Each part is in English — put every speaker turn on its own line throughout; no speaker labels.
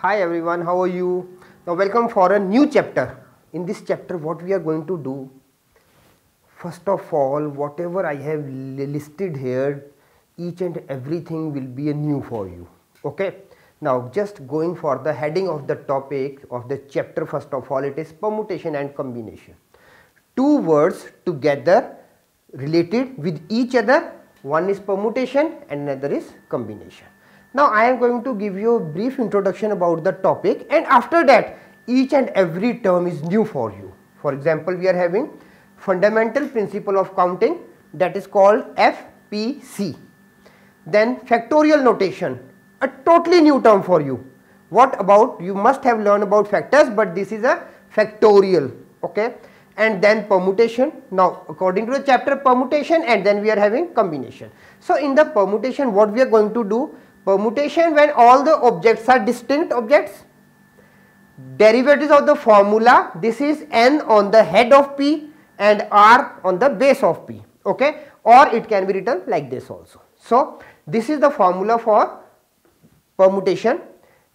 Hi everyone, how are you? Now welcome for a new chapter. In this chapter what we are going to do, first of all whatever I have listed here, each and everything will be a new for you. Okay. Now just going for the heading of the topic of the chapter first of all it is permutation and combination. Two words together related with each other one is permutation and another is combination. Now I am going to give you a brief introduction about the topic and after that each and every term is new for you. For example, we are having fundamental principle of counting that is called FPC. Then factorial notation, a totally new term for you. What about you must have learned about factors but this is a factorial okay and then permutation. Now according to the chapter permutation and then we are having combination. So in the permutation what we are going to do permutation when all the objects are distinct objects derivatives of the formula this is n on the head of p and r on the base of p okay or it can be written like this also. So this is the formula for permutation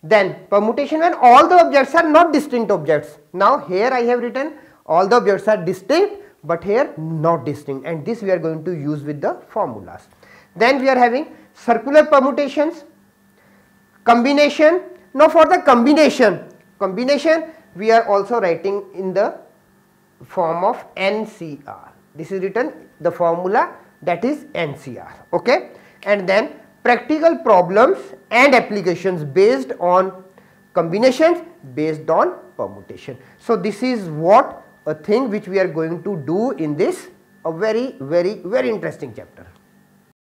then permutation when all the objects are not distinct objects. Now here I have written all the objects are distinct but here not distinct and this we are going to use with the formulas. Then we are having circular permutations, combination. Now for the combination, combination we are also writing in the form of NCR. This is written the formula that is NCR. Okay, and then practical problems and applications based on combinations based on permutation. So this is what a thing which we are going to do in this a very very very interesting chapter.